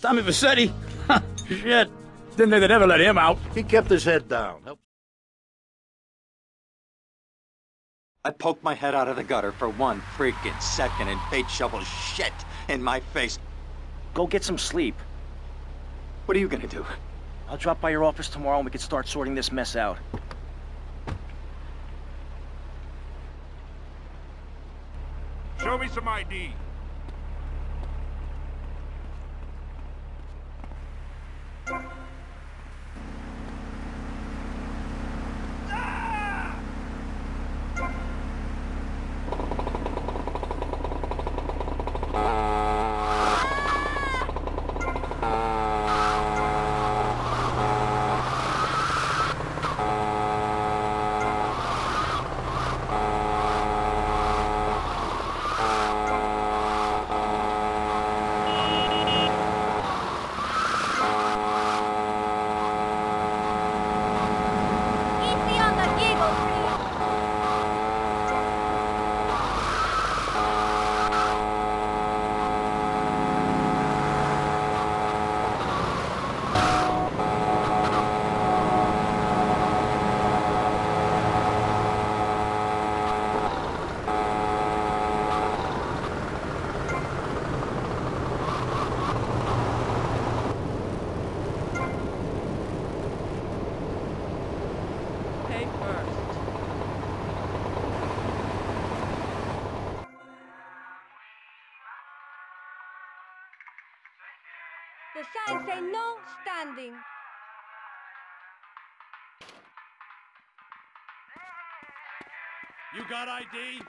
Tommy Vercetti? Shit. Didn't think they'd ever let him out. He kept his head down. I poked my head out of the gutter for one freaking second and Fate shovel shit in my face. Go get some sleep. What are you gonna do? I'll drop by your office tomorrow and we can start sorting this mess out. Show me some ID. The sign say no standing. You got ID?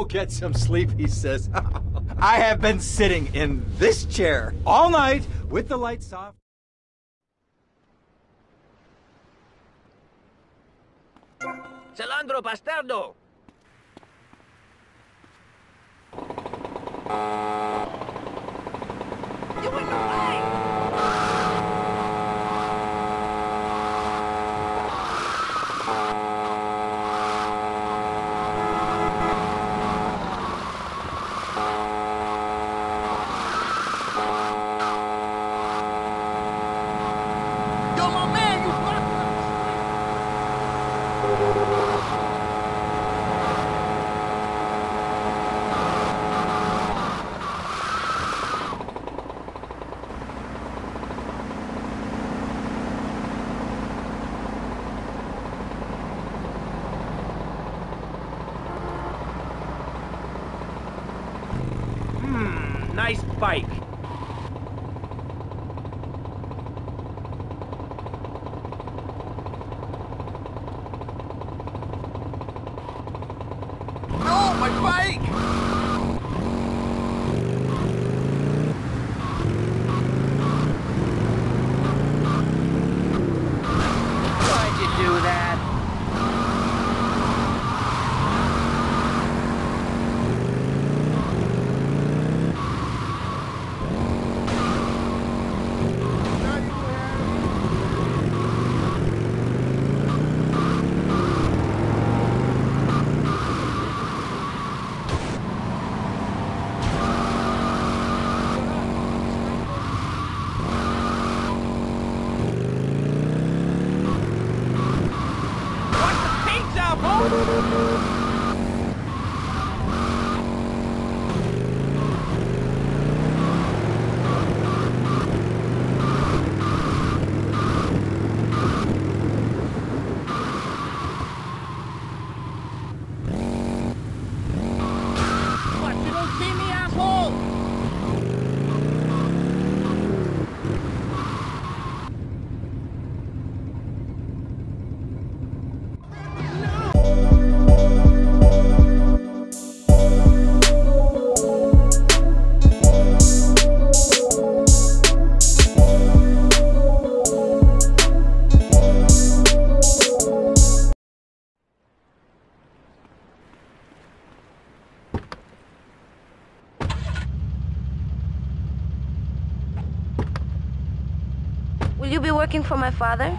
Go get some sleep, he says. I have been sitting in this chair all night with the lights off. Salandro bastardo! Doing the nice bike. No, my bike! Will you be working for my father?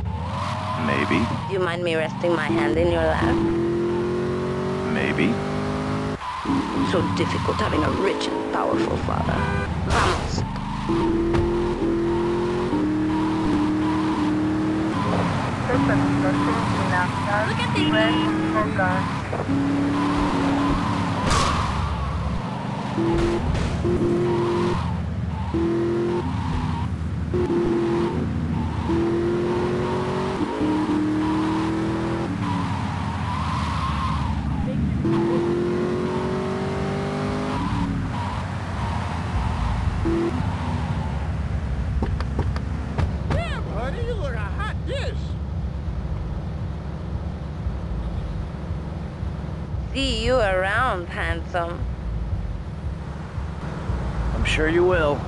Maybe. Do you mind me resting my hand in your lap? Maybe. So difficult having a rich and powerful father. Vamos. Look at the Damn, honey, you look a hot dish. See you around, handsome. I'm sure you will.